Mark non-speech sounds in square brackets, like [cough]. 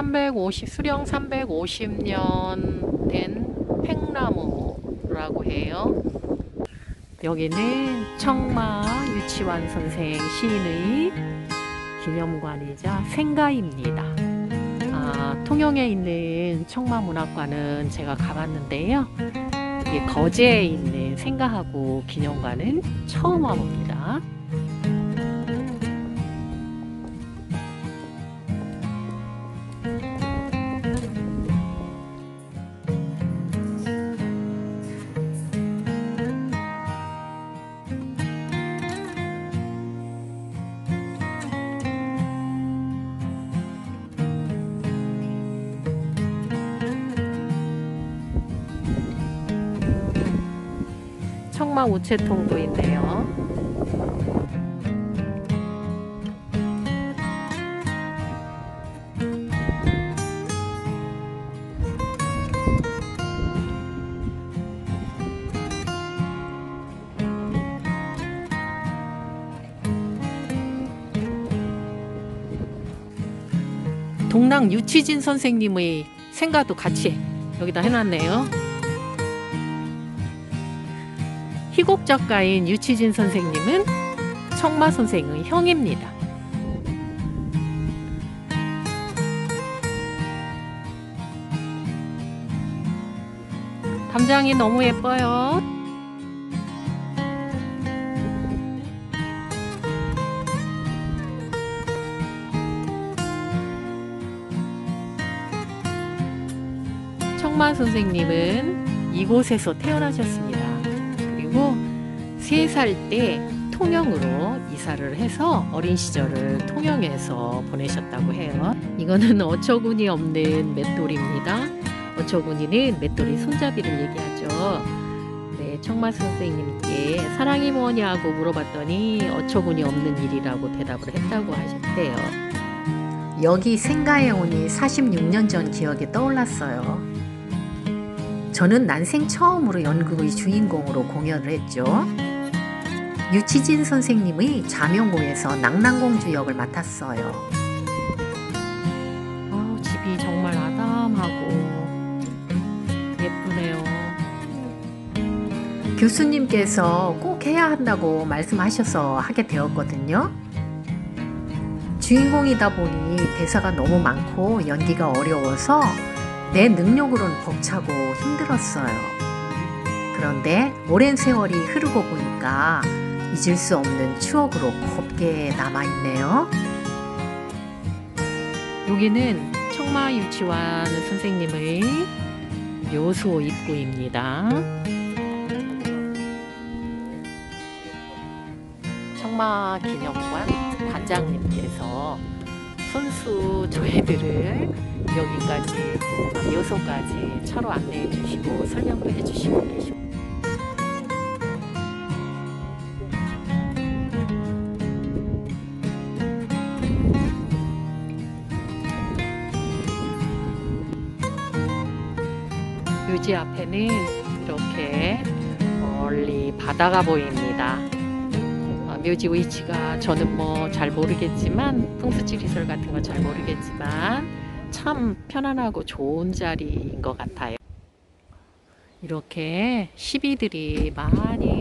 350 수령 350년 된 팽나무라고 해요. 여기는 청마 유치원 선생 시인의 기념관이자 생가입니다. 아, 통영에 있는 청마문학관은 제가 가봤는데요. 이 거제에 있는 생가하고 기념관은 처음 와봅니다. 청마 우체통도 있네요. 동랑 유치진 선생님의 생가도 같이 여기다 해놨네요. 희곡 작가인 유치진 선생님은 청마 선생의 형입니다. 담장이 너무 예뻐요. 청마 선생님은 이곳에서 태어나셨습니다. 그리고 3살 때 통영으로 이사를 해서 어린 시절을 통영에서 보내셨다고 해요. 이거는 [laughs] 어처구니 없는 맷돌입니다. 어처구니는 맷돌이 손잡이를 얘기하죠. 네, 청마 선생님께 사랑이 뭐냐고 물어봤더니 어처구니 없는 일이라고 대답을 했다고 하셨대요. 여기 생가에 오니 46년 전 기억이 떠올랐어요. 저는 난생 처음으로 연극의 주인공으로 공연을 했죠. 유치진 선생님의 자명고에서 낭랑공주 역을 맡았어요. 아, 집이 정말 아담하고 예쁘네요. 교수님께서 꼭 해야 한다고 말씀하셔서 하게 되었거든요. 주인공이다 보니 대사가 너무 많고 연기가 어려워서 내 능력으로는 벅차고 힘들었어요. 그런데 오랜 세월이 흐르고 보니까 잊을 수 없는 추억으로 곱게 남아있네요. 여기는 청마 유치원 선생님의 묘소 입구입니다. 청마 기념관 관장님께서 손수 조회들을 여기까지 묘소까지 차로 안내해 주시고 설명도 해 주시고 계십니다. 묘지 앞에는 이렇게 멀리 바다가 보입니다. 어, 묘지 위치가 저는 뭐 잘 모르겠지만 풍수지리설 같은 건 잘 모르겠지만 참 편안하고 좋은 자리인 것 같아요. 이렇게 시비들이 많이